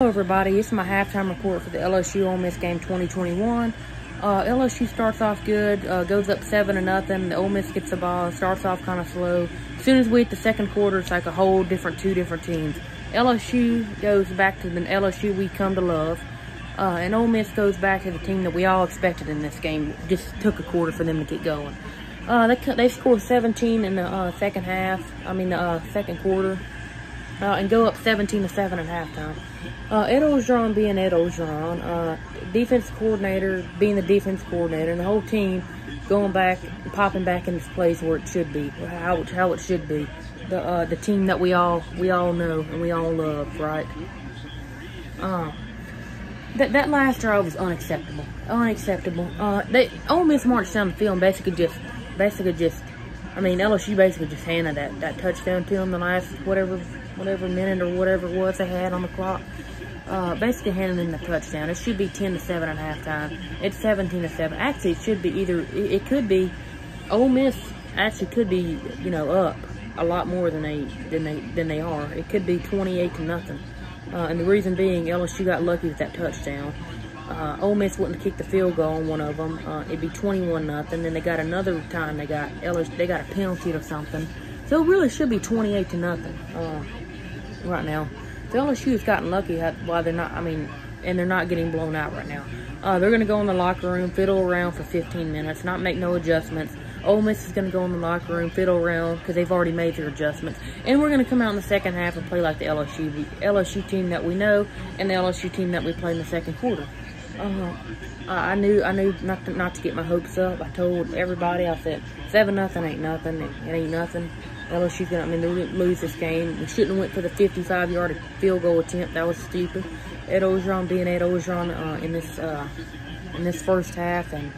Hello everybody, it's my halftime report for the LSU Ole Miss game 2021. Uh, LSU starts off good, uh, goes up seven to nothing. The Ole Miss gets the ball, starts off kind of slow. As soon as we hit the second quarter, it's like a whole different two different teams. LSU goes back to the LSU we come to love, uh, and Ole Miss goes back to the team that we all expected in this game. Just took a quarter for them to get going. Uh, they they scored 17 in the uh, second half. I mean the uh, second quarter uh, and go up 17 to 7 at halftime. Uh, Ed Orgeron being Ed Orgeron, uh, defense coordinator being the defense coordinator, and the whole team going back, popping back in its place where it should be, how how it should be. The uh, the team that we all we all know and we all love, right? Uh, that that last drive was unacceptable, unacceptable. Uh, they Ole Miss marched down the field and basically just basically just, I mean LSU basically just handed that that touchdown to them the last whatever whatever minute or whatever it was they had on the clock. Uh, basically handing them the touchdown. It should be 10 to 7 at halftime. It's 17 to 7. Actually, it should be either, it, it could be, Ole Miss actually could be, you know, up a lot more than they than they than they are. It could be 28 to nothing. Uh, and the reason being, LSU got lucky with that touchdown. Uh, Ole Miss wouldn't kick the field goal on one of them. Uh, it'd be 21 nothing. Then they got another time they got LSU, they got a penalty or something. So it really should be 28 to nothing. Uh, right now. The LSU's gotten lucky why they're not, I mean, and they're not getting blown out right now. Uh, they're going to go in the locker room, fiddle around for 15 minutes, not make no adjustments. Ole Miss is going to go in the locker room, fiddle around because they've already made their adjustments. And we're going to come out in the second half and play like the LSU, the LSU team that we know and the LSU team that we play in the second quarter. Uh, I knew I knew not to, not to get my hopes up. I told everybody, I said, 7 nothing ain't nothing. It ain't nothing. LSU's gonna, I mean, they didn't lose this game. We shouldn't have went for the 55-yard field goal attempt. That was stupid. Ed Orgeron being Ed Orgeron uh, in this uh, in this first half, and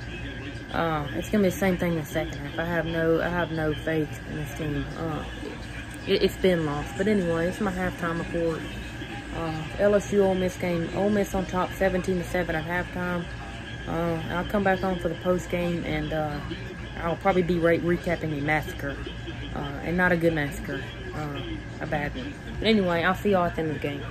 uh, it's gonna be the same thing in the second half. I have no, I have no faith in this team. Uh, it, has been lost, but anyway, it's my halftime report. Uh, LSU Ole Miss game. Ole Miss on top, 17 to seven at halftime. Uh, I'll come back on for the post game, and I'll probably be re recapping a massacre uh, and not a good massacre, uh, a bad one. But anyway, I'll see y'all at the end of the game.